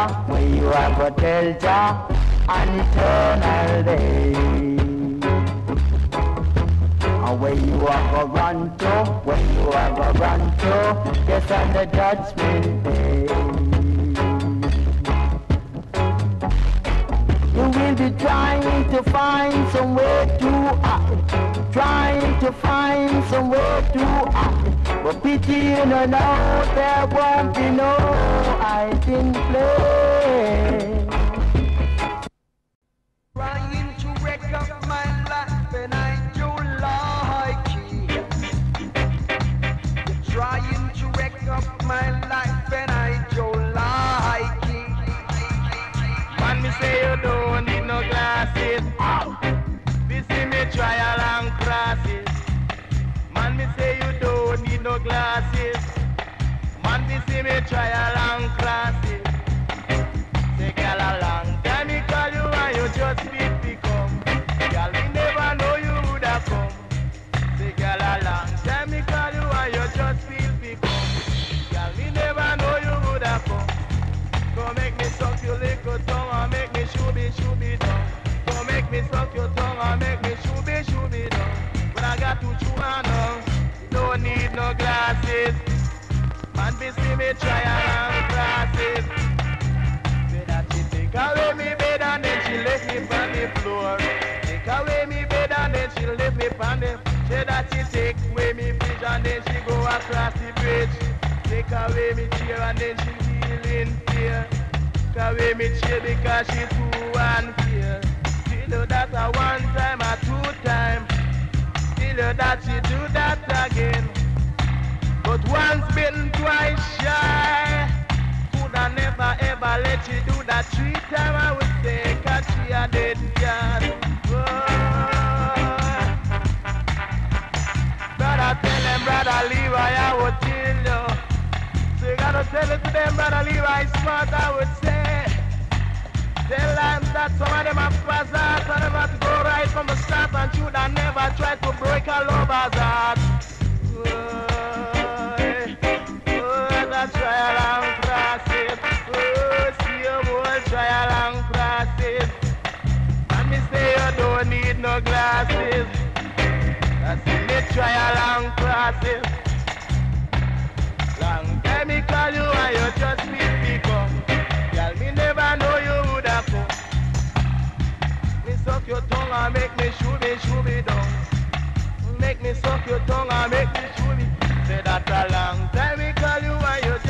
Jah, you are go tell Jah, an eternal day. When you are go run to, when you are go run to, yes, on the judgment day. You will be trying to find some way to act, trying to find some way to act. But pity you know now there won't be no hiding place. Trying to wreck up my life and I don't like it. Trying to wreck up my life and I don't like it. Man, me say you don't need no glasses. This is me trial and crosses. Man, me say you don't no glasses. Man, this is me trial and crosses. Say, girl, a long time me call you and you just did become. Girl, me never know you would have come. Say, girl, a long time me call you and you just feel become. Girl, me never know you would have come. Go make me suck your little tongue and make me shooby shooby down. Go make me suck your tongue and make me shooby shooby down. But I got to chew on now. Don't need no glasses. Man, be see me try and glasses. Say that she take away me bed and then she left me on the floor. Take away me bed and then she left me on the Say that she take away me fridge and then she go across the bridge. Take away me chair and then she feeling fear. Take away me chair because she too unfair. Tell her that a one time or two time. Her that she do that again. But once bitten, twice shy. Could I never ever let you do that three time I would say, cause she a dead cat. Oh. Brother, tell them, brother Levi, I would tell you. So you gotta tell it to them, brother Levi, smart, I would say. Tell them that some of them are of them have to go right from the start and shoot and never try to break a lover's heart. Boy, oh, oh, the trial and process. Oh, trial and process. And me say you don't need no glasses. That's in the trial and process. Long time me call you and you just feel your tongue and make me shooby shooby down. Make me suck your tongue and make me shooby. Say that a long time me call you and you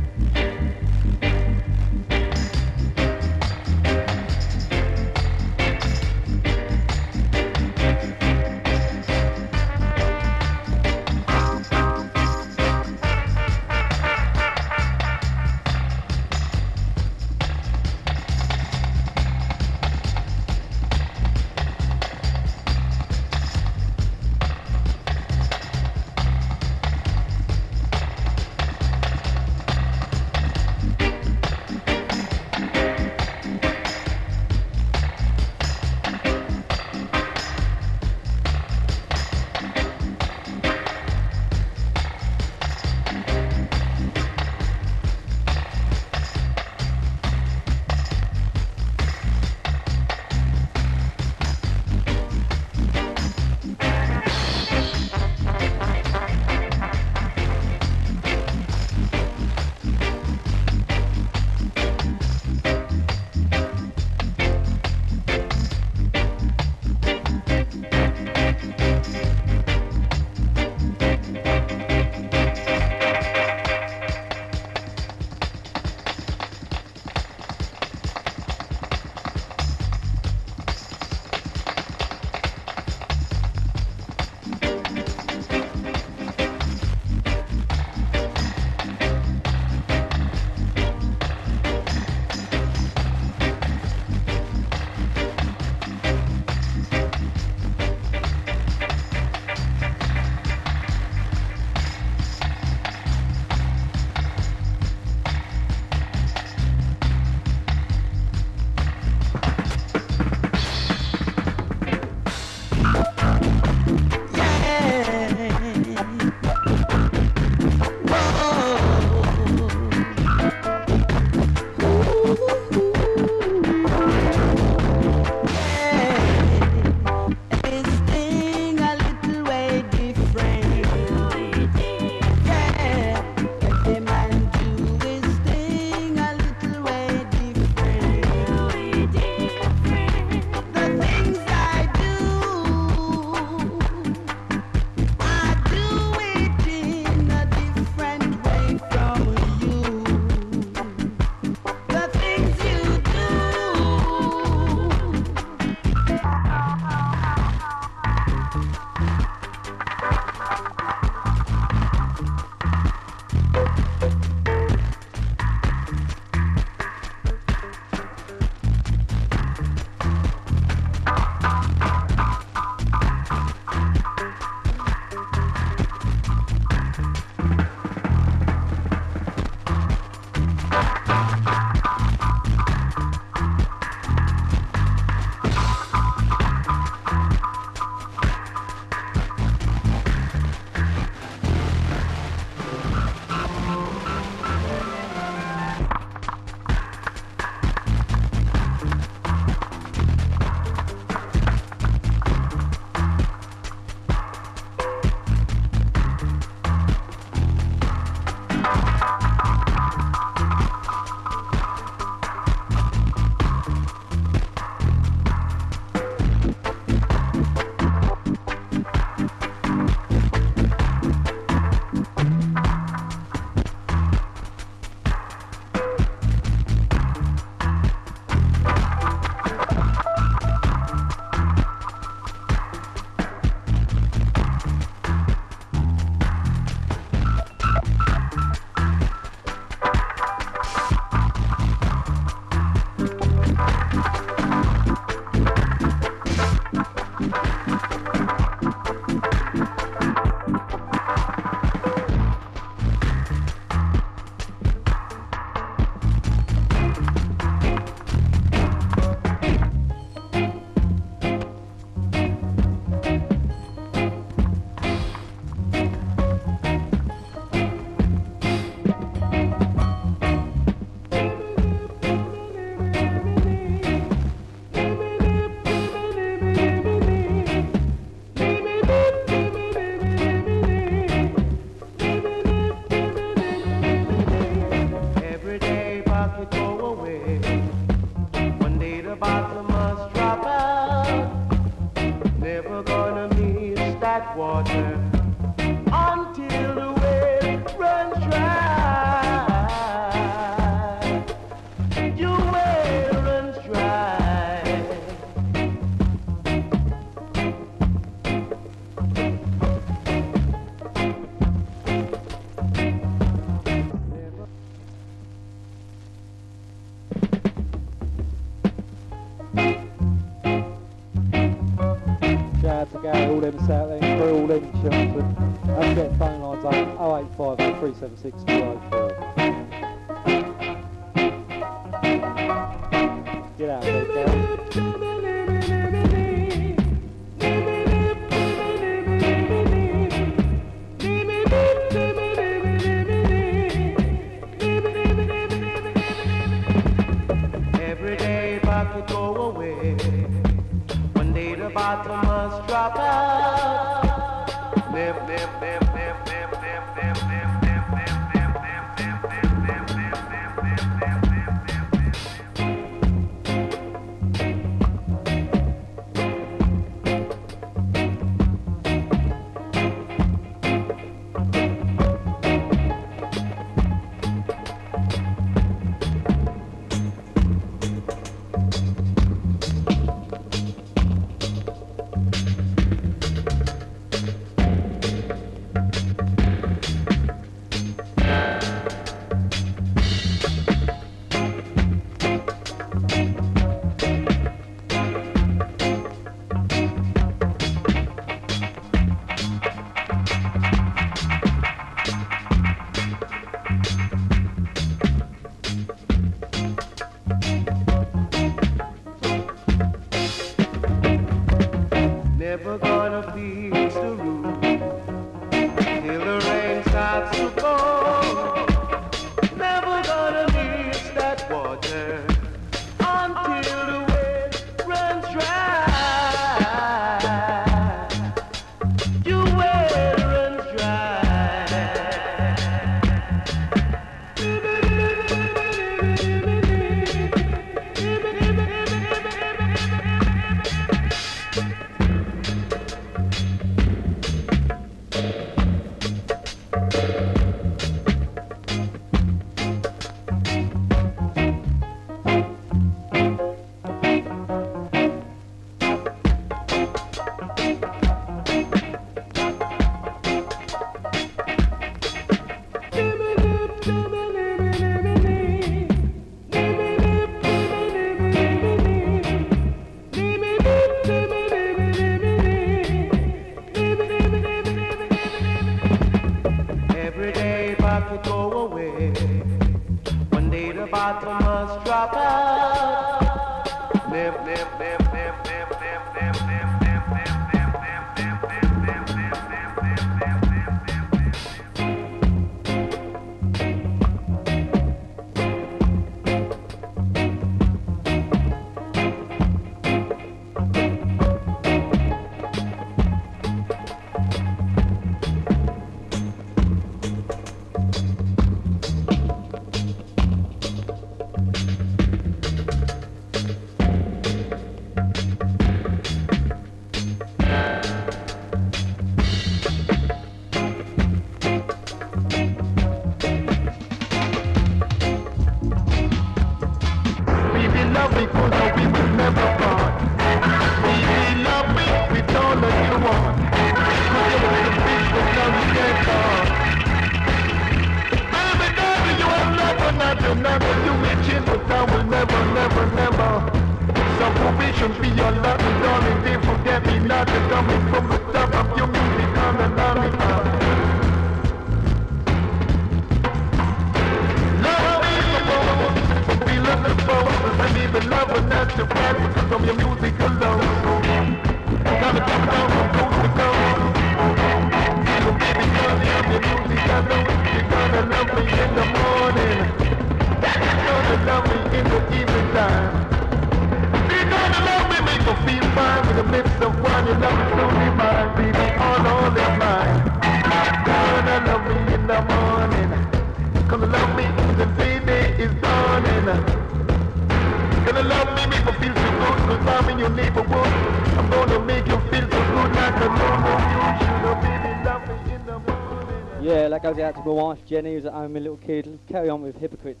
Yeah, that goes out to my wife Jenny, who's at home, my little kid. Carry on with hypocrites.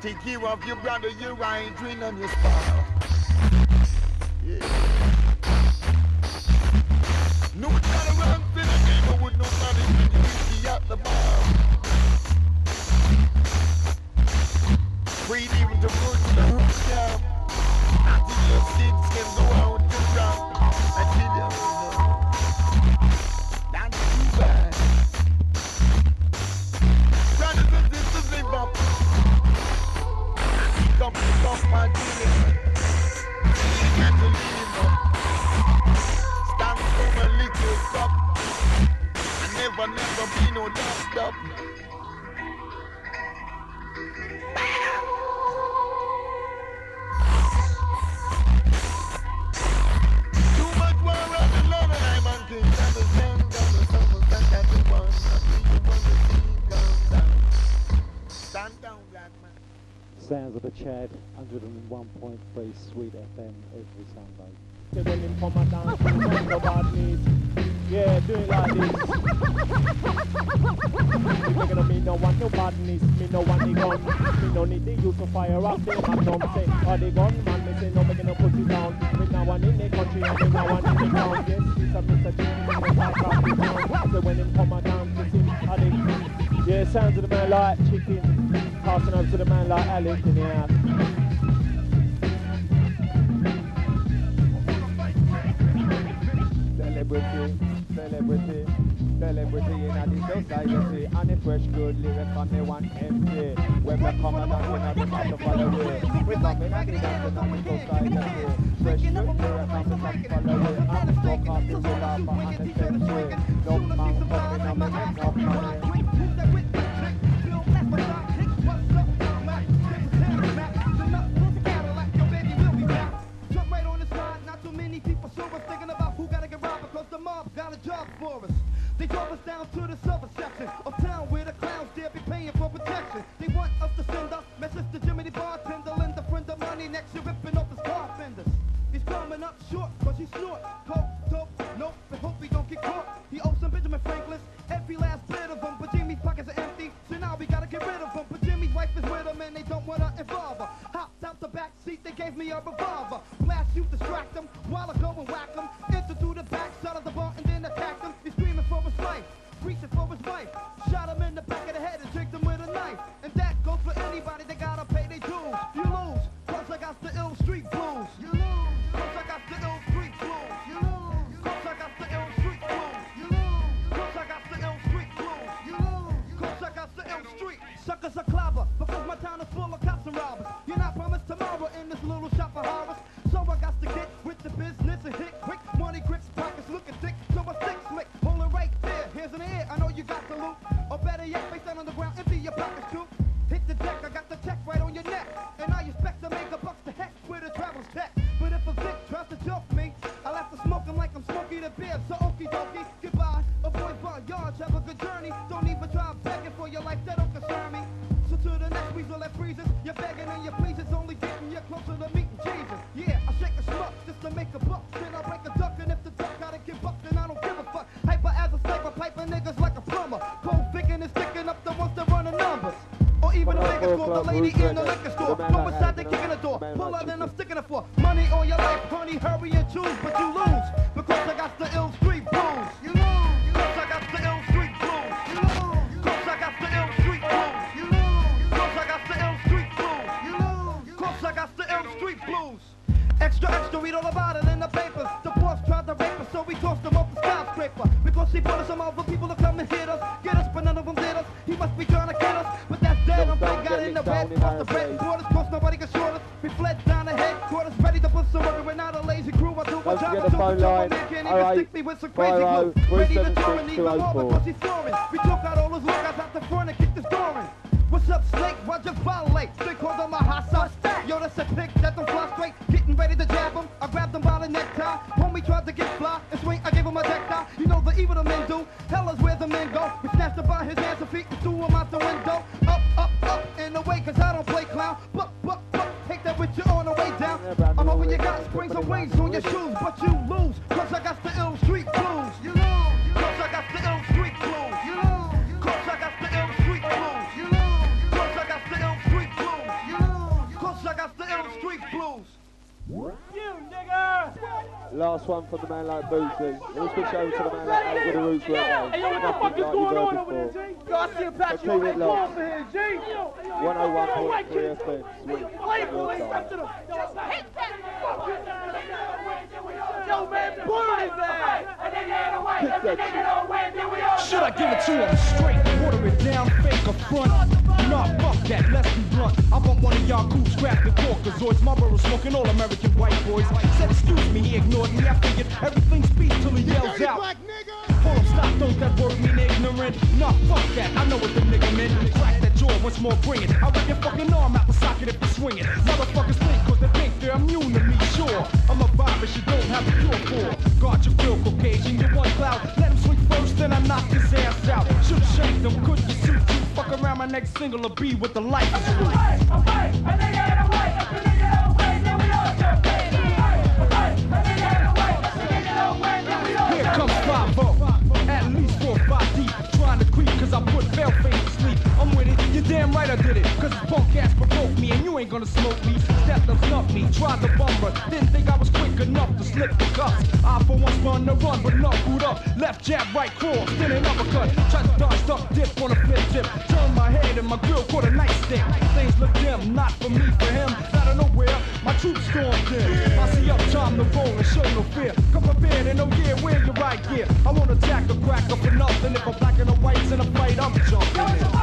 Take care of your brother, your right twin and your spar. Chad, 101.3 Sweet FM every Sunday. Say when him come and dance, no bad needs. Yeah, do it like this. Me gonna me no want no badness, me no want the gun. Me no need the use to fire up the magnum. Say, oh the gun man, me say no, me gonna put it down. Me now one in the country and me now one in the town. Yes, it's a Mr. G, me gonna talk about the town. Say when him come and dance, me sing, oh the yeah, sounds of the man like chicken. Passing over to the man like Alex in the house. Celebrity, celebrity, celebrity in the society. And the fresh good lyric on the one empty. When we come and we not the matter follow way We come in and the on the society. Fresh good the niggas call the lady in the liquor store. Go beside the kick in the door. Pull out and I'm sticking it for money on your life, honey. Hurry and choose, but you lose because I got the ill street blues. You lose because I got the ill street blues. You lose because I got the ill street blues. You lose because I got the ill street blues. You lose because I got the ill street blues. Extra, extra, read all about it in the papers. The boss tried to rape us, so we tossed him off the skyscraper. Because he brought us some other people to come and hit us, get us, but none of them did us. He must be trying to get us, but that's dead. I'm Don't got get in the it bed, down in crossed the our bread face. quarters, cause nobody can short us. We fled down the headquarters, ready to put some work. We're not a lazy crew. I do my job. I do my job. Man can't even stick me with some crazy Fire glue. Ready to 376 turn and even more because he's soaring. We took out all his lookouts out the front and kicked his door in. What's up, Snake? Why just violate? They called him a hot sauce. Yo, that's a pick that don't fly straight. Getting ready to jab him. I grabbed him by the necktie. Homie tried to get fly and swing. I gave him a deck tie. You know the evil the men do. Hell is where the men go. We snatched him by his hands and feet and threw away, cause I Last one for the man like Bootsy. We'll switch over to the man like Out with the Roots right now. Hey, yo, what the Nothing fuck is like going you've on heard over there, before. G? I see a patch. So You keep ain't it locked. over here, G. Yo, yo, yo, 101.3 FM, sweet. Play on your police side. the. Yo, man, burn his ass. Pick that shit. Should I give it to him straight? Water it down, fake or front? Nah, fuck that, let's be blunt. I want one of y'all cool scrapping Caucasoids. Marlboro smoking all American white boys. Said excuse me, he ignored me. I figured everything speaks till he yells out. Hold up, stop, don't that word mean ignorant? Nah, fuck that, I know what the nigga meant. Crack that jaw, once more bring it. I'll rip your fucking arm out the socket if you swing it. Motherfuckers think cause they think they're immune to me, sure. I'm a virus you don't have a cure for. Guard your real Caucasian, you one cloud. Let him swing first, then I knock his ass out. Should've shanked him, couldn't you suit you? Fuck around my next single will be with the light. Here comes 5 At least four, five deep. Trying to creep, cause I put face to sleep. I'm with it, you damn right I did it. Cause punk ass provoked me, and you ain't gonna smoke me. Stepped up, snuffed me, tried to bummer. Didn't think I was quick enough to slip the cuffs. I for once spun the run, but knuckled up. Left jab, right cross, then an uppercut. Tried to dodge, duck, dip on a flip tip. Turned my head and my grill caught a nightstick. Things look dim, not for me, for him. Out of nowhere, my troops stormed in. I see up, time to roll and show no fear. Come up prepared and oh yeah, wear your right gear. I won't attack a cracker for nothing. If I'm black and the whites in a fight, I'm jumping in.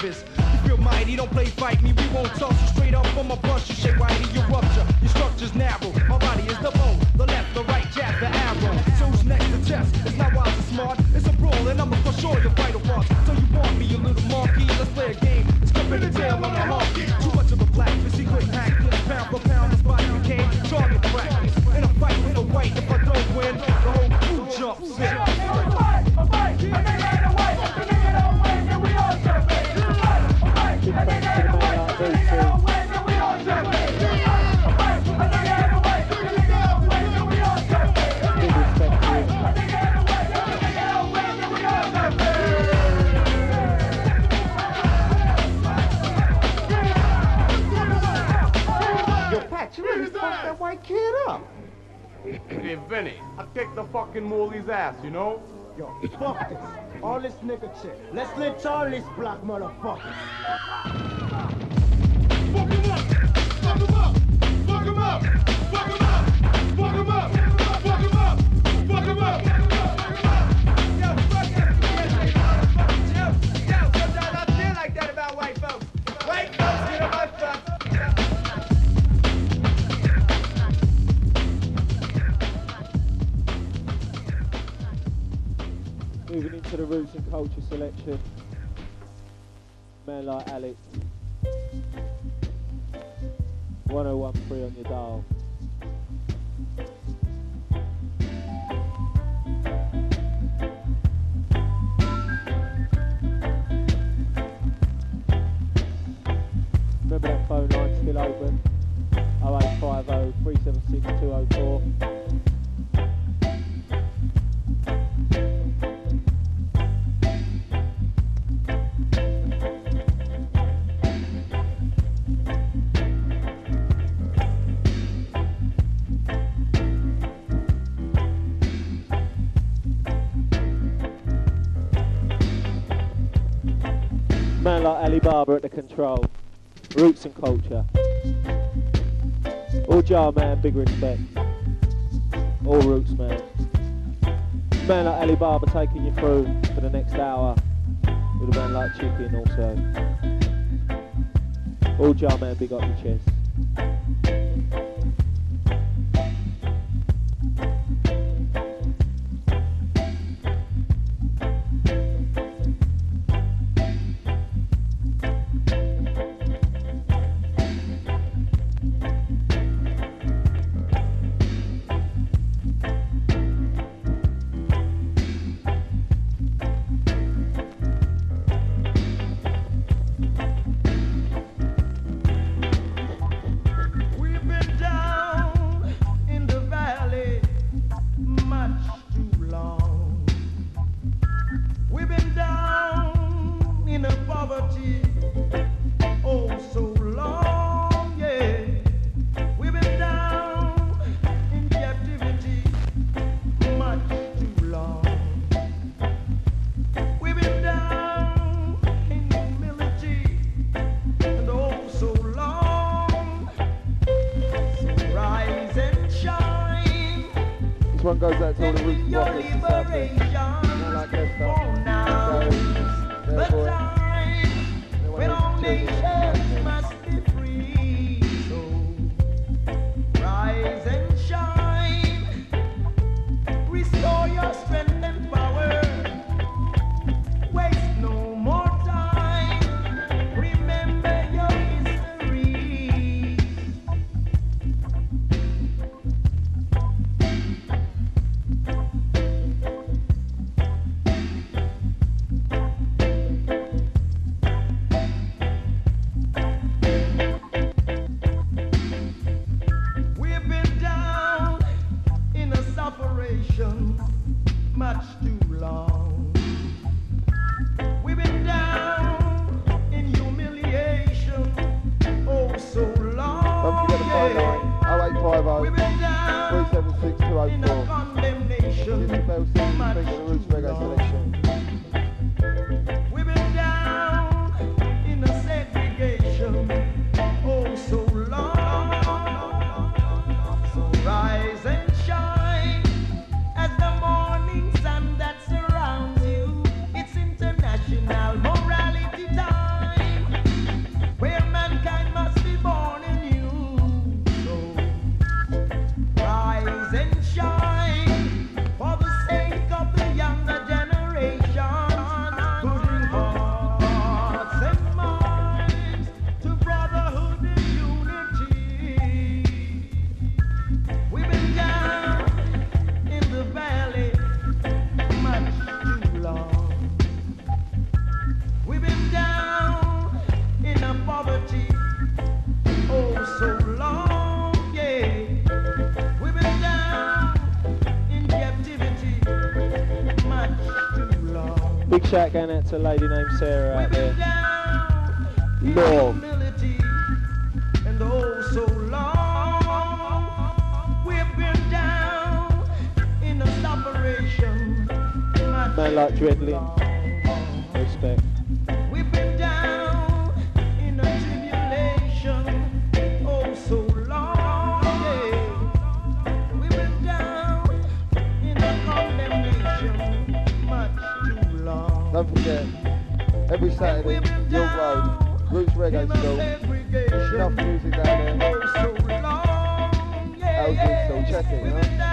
Canvas. You feel mighty, don't play fight me. We won't toss you straight up from a bus. Vinny, I kicked the fucking Mooley's ass, you know? Yo, fuck this. All this nigga shit. Let's lynch Charlie's black motherfuckers. Culture selection. Man like Alex. 1013 on your dial. Remember that phone line still open. 0850 376 204. Ali Barber at the control. Roots and culture. All Jah man, big respect. All Roots man. Man like Ali Barber taking you through for the next hour. With a man like Chicken also. All Jah man, big up your chest. shout going out to a lady named Sarah out there. Love. Man like Dreadlin. então, tchau, tchau.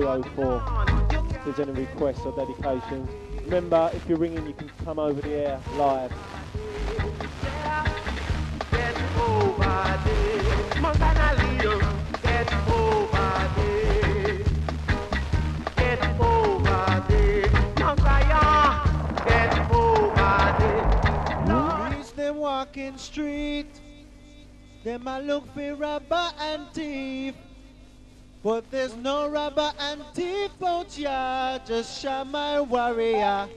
204. If there's any requests or dedications. Remember, if you're ringing, you can come over the air live. walking street. Them a look for robber and thief. But there's no rubber and out here. Just shot my warrior.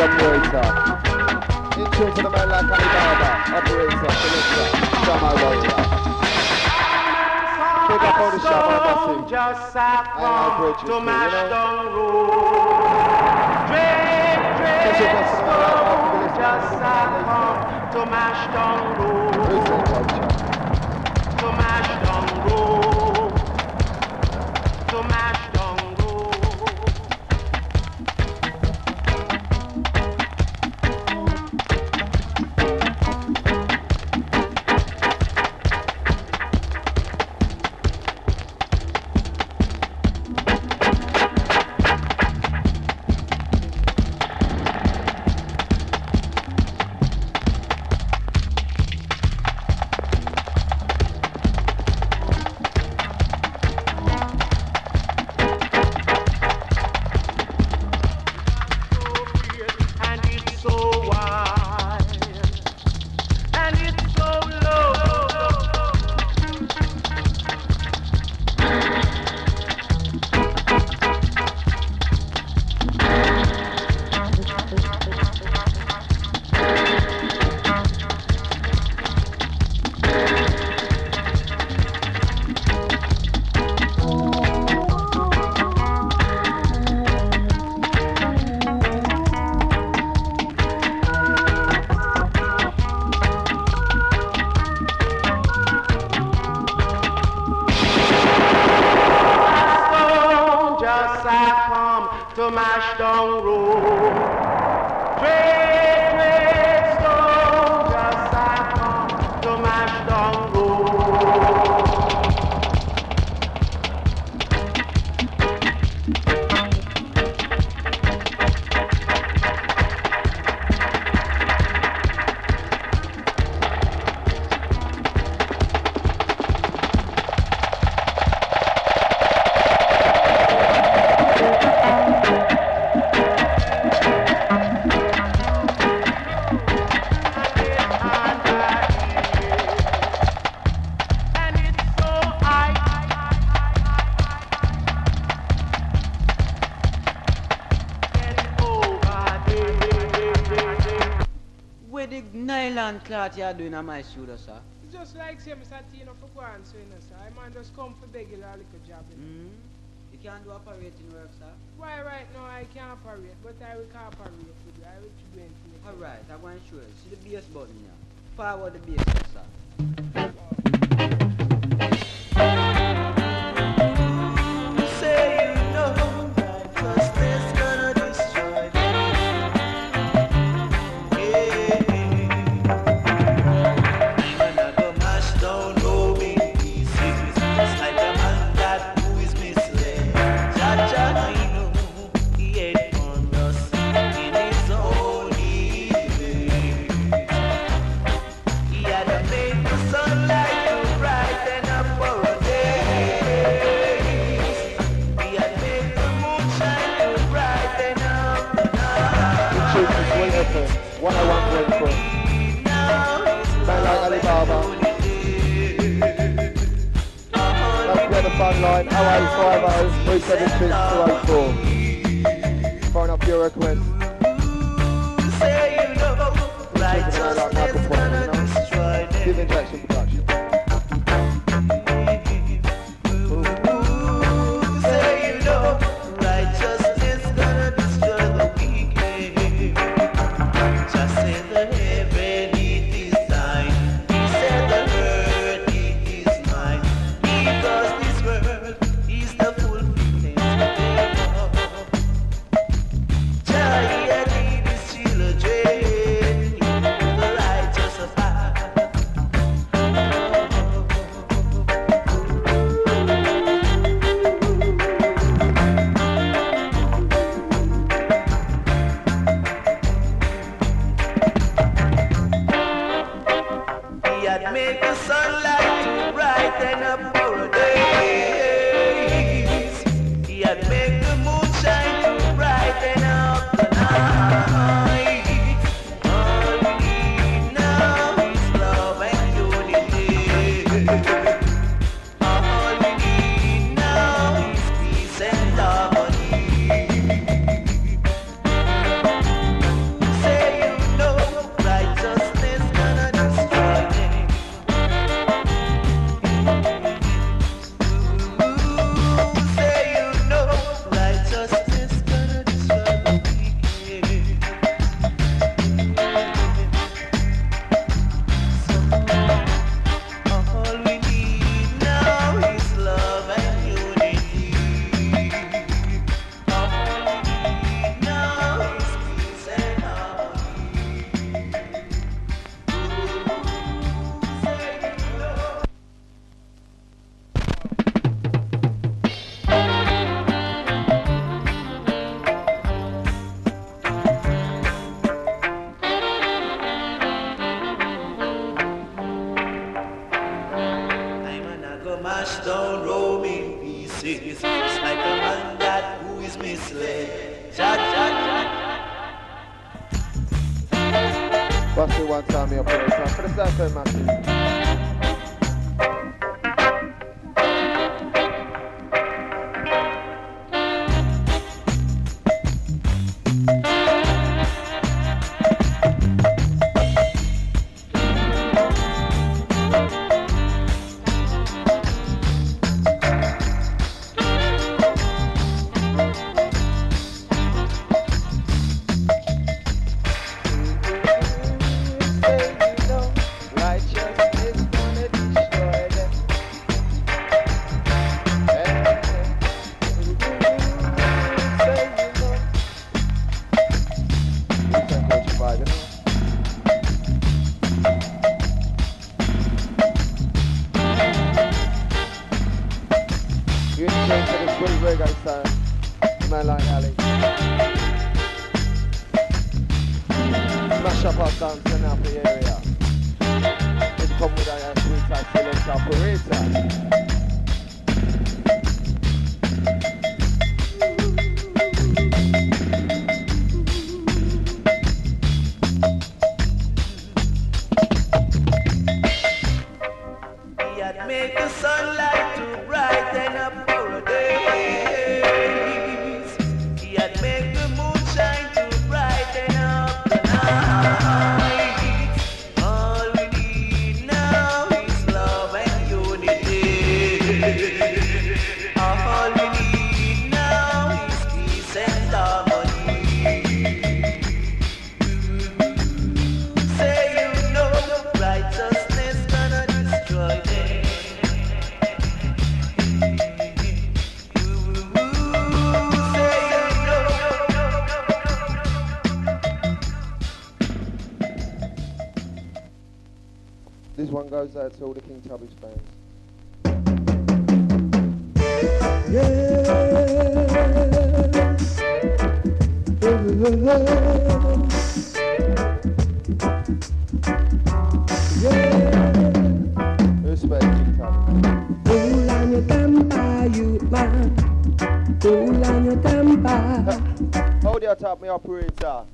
Operator. In tune to the man like Alibaba. Operator, selector, Shama Warrior. Big up all the Shama Stone Massive. just a cloth you are doing on my shoulder, sir? It's just like say Mr. Tino for go and so you know, sir. I man just come for beg you a little job. You, know. Mm? You can't do operating work, sir? Why right now I can't operate, but I will cooperate with you. I will do anything. you Alright, I'm going to show you. See the bass button here? Forward the bass, goes out to all the King Tubby's fans. Yes. Yeah. King Tubby. Hold your top, me operator.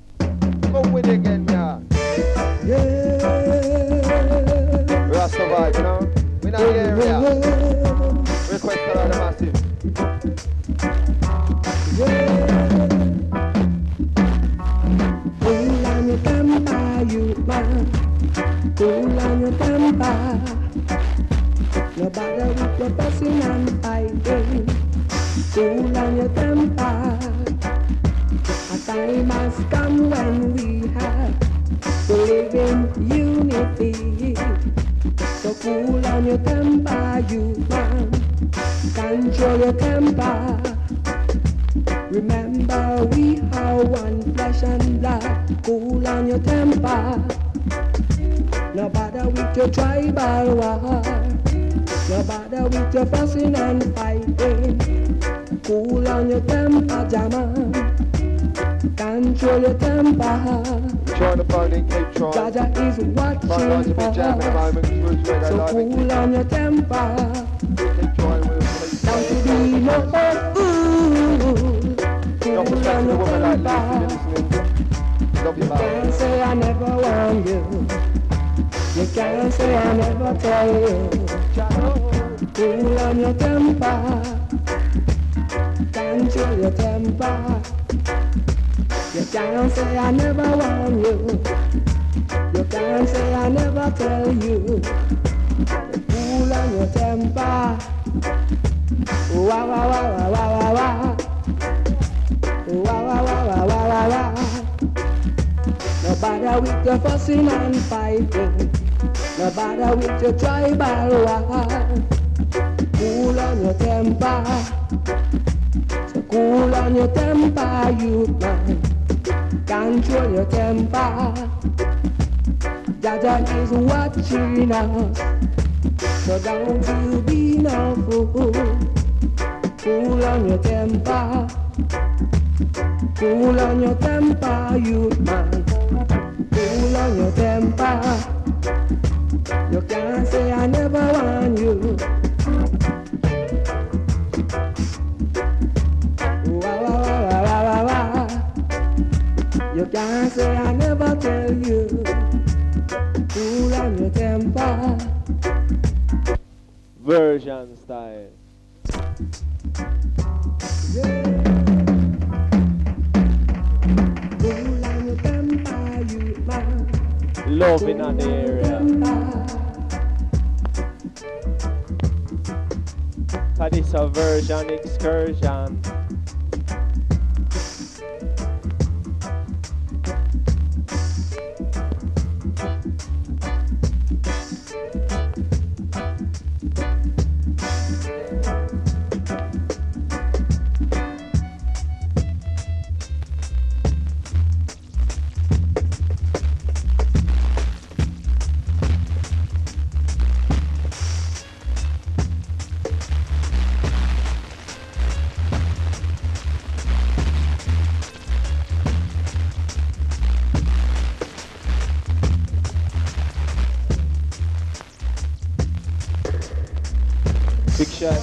your temper. You can't say I never warn you. You can't say I never tell you. Cool on your temper. Wah wah wah wah wah wah wah. Wah wah wah wah wah wah wah. No bother with your fussing and fighting. No bother with your tribal war. Cool on your temper. Cool on your temper, you man. Control your temper. Jah Jah is watching us. So don't you be no fool. Cool on your temper. Cool on your temper, you man. Cool on your temper. Persian style. Love in an area. That is it's a version excursion.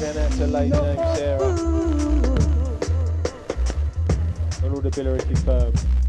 Again, that's a late name, Sarah. And all the billericay firm.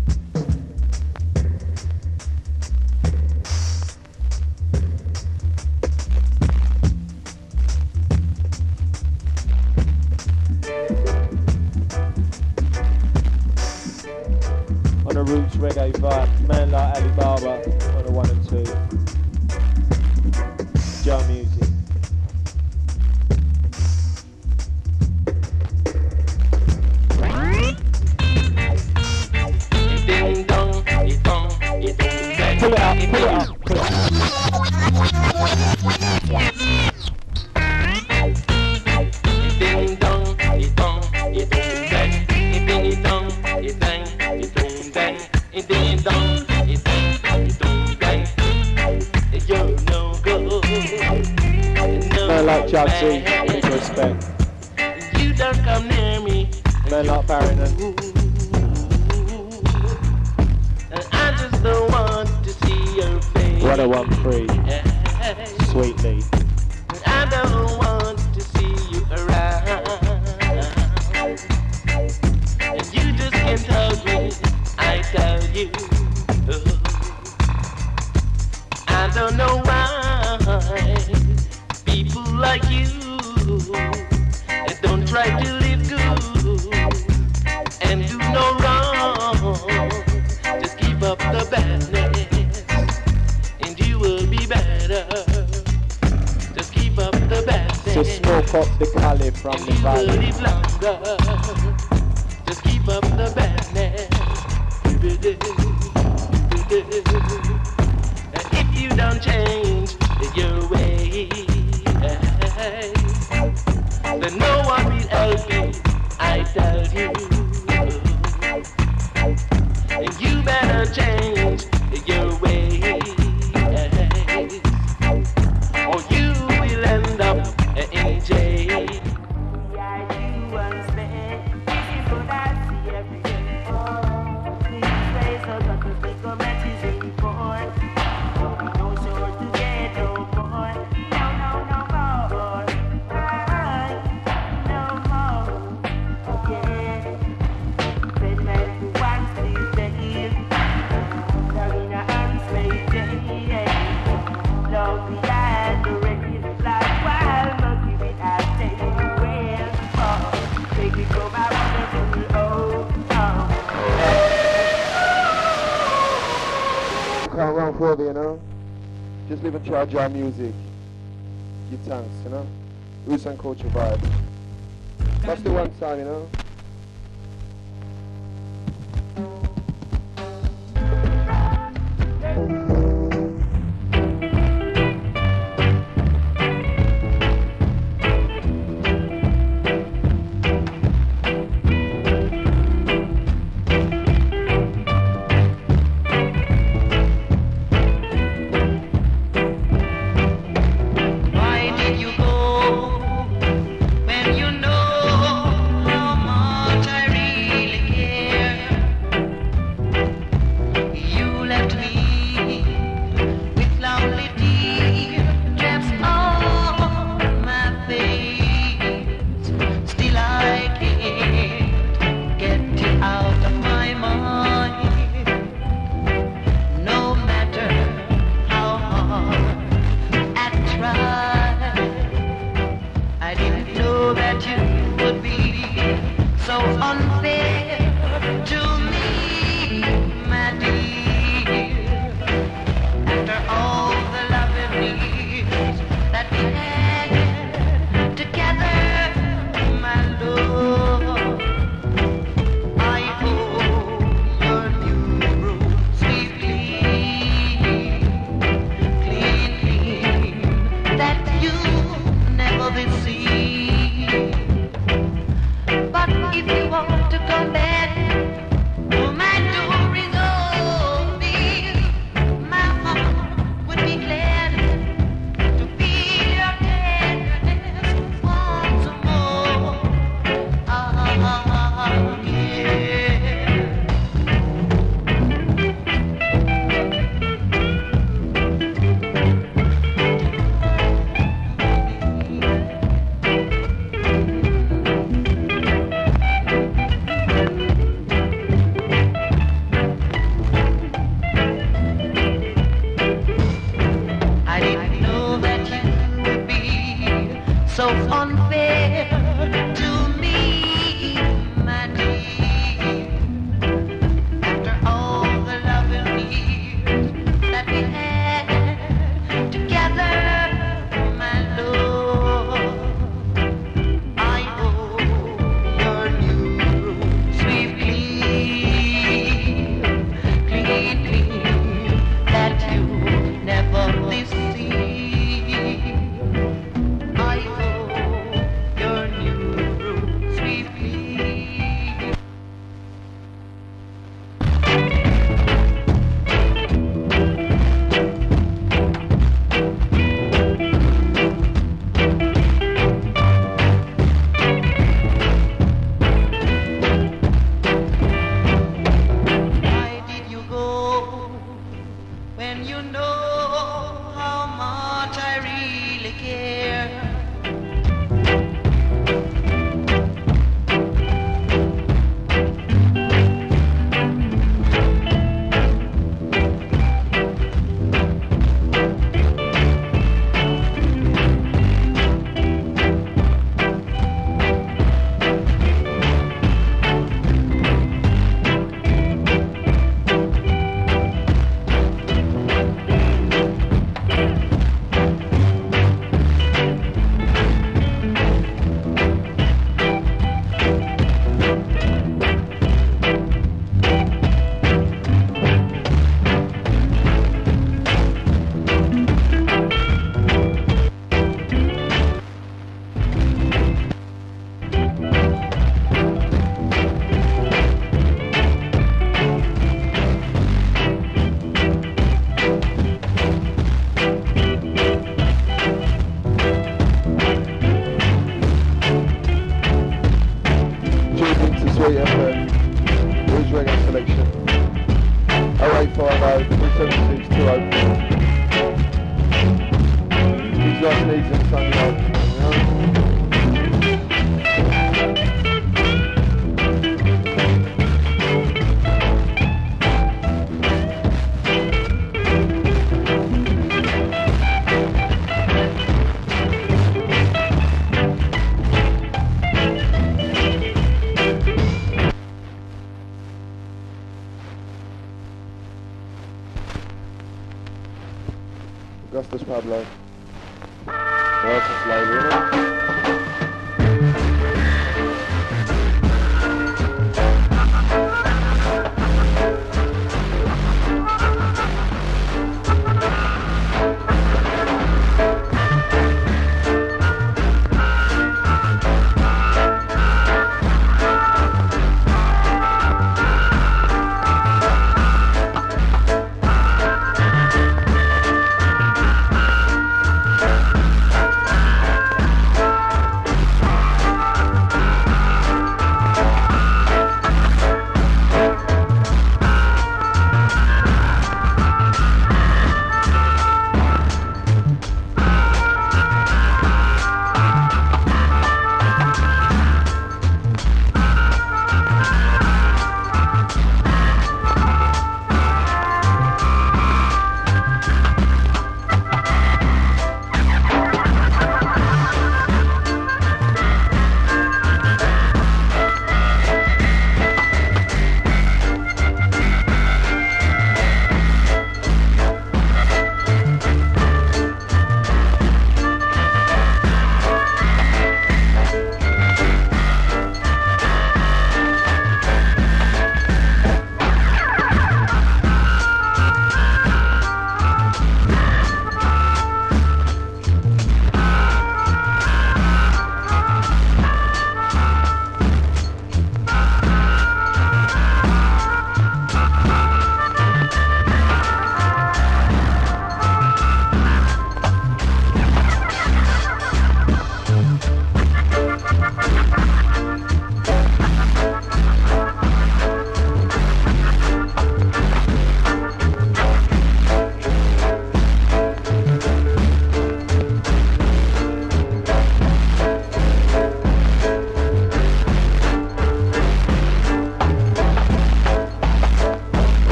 even charge our music. Give thanks, you know? Roots and culture vibe. That's the one song, you know? come back.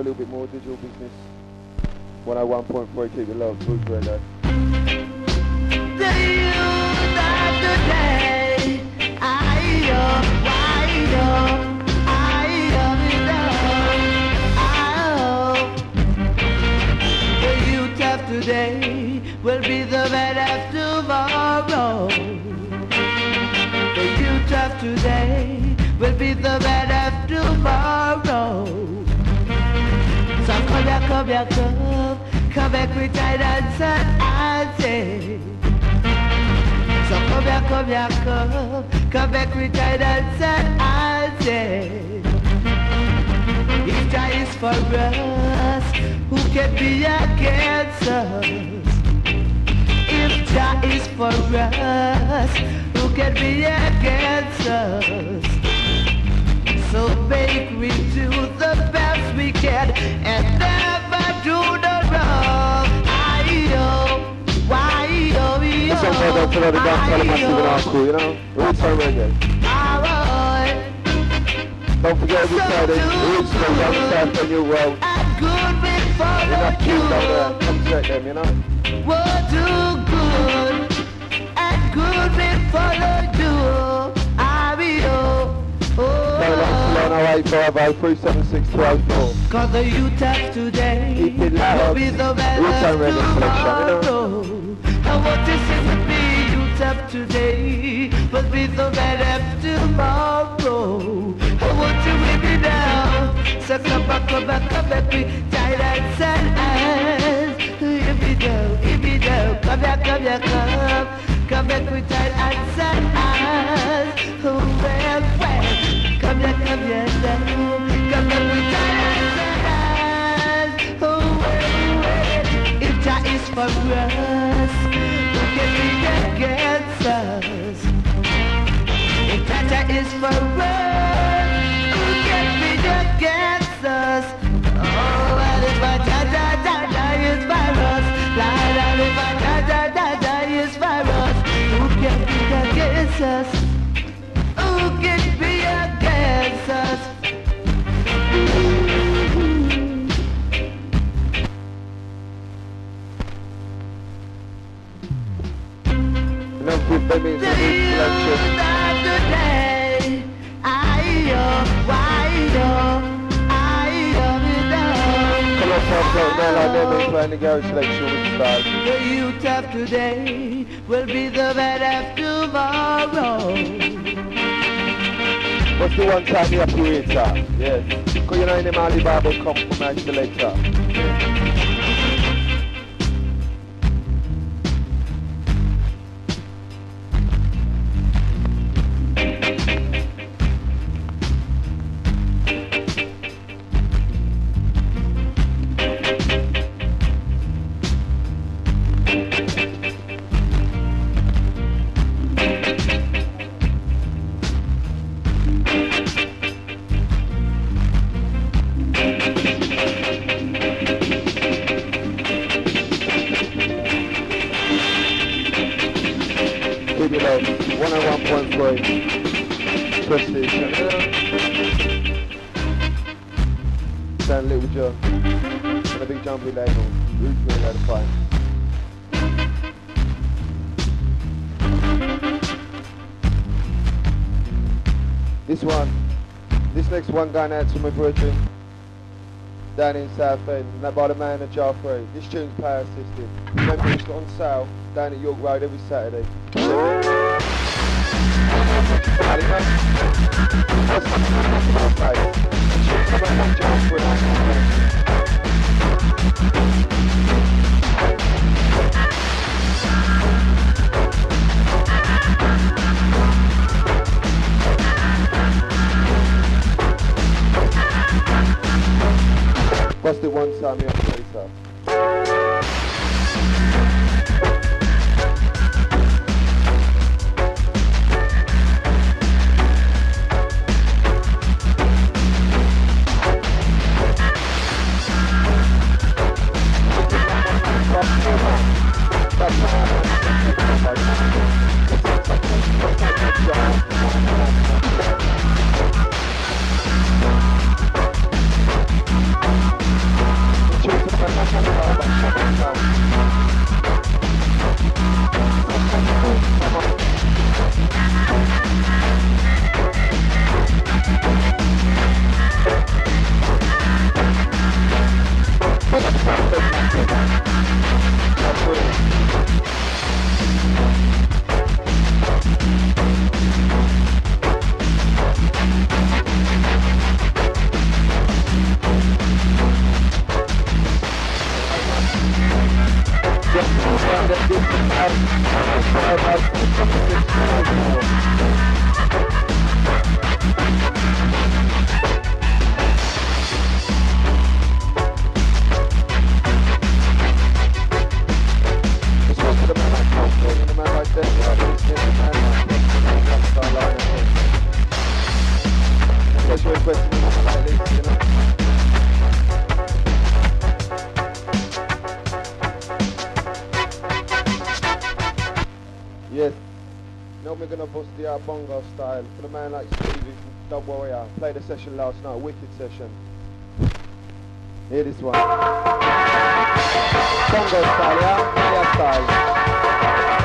A little bit more digital business. 101.3, keep it love, Bruce Radio. The here, come back with guidance and answer. So come here, come here, come, come back with guidance and answer. If Jah is for us, who can be against us? If Jah is for us, who can be against us? That's what I'm to the gun, tell them I see an article, you know? Roots on reggae. Don't forget every Saturday, Roots other side of the new world. Good You're not cute down there, come check them, you know? We'll do good and good will follow you. Ayo, Tell them to 085 376 204. Cause the youth of today will be the Roots man on of reggae selection, you know? tomorrow. And what this is of today will be the man of tomorrow. You me now? So come back, come back, come back, we guidance and you do, come come come. Come back tight and sad Oh, well, well. Come come then. Come back tight and sad Oh, well, well. If for us, against us? If Jah is for us, who against us? Oh, and if a Jah Jah Jah Jah is for us, Lord, and if a Jah Jah Jah Jah is for us, who against us? With them in the selection. today. I Come on, Tom, don't know like them in playing the garage selection with stars. The youth of today will be the man of tomorrow. What's the one time you operator? Yes. Because you know in the Mali Bible come from my selector. One going out to my brethren down in Southend, and that by the man at 3. This tune's power assisted. Remember, it's on sale down at York Road every Saturday. Bust it one time, yeah, I'm out uh, bongo style for the man like Stevie, Dub Warrior. Played a session last night, wicked session. Hear this one. Bongo style, yeah? Maya style.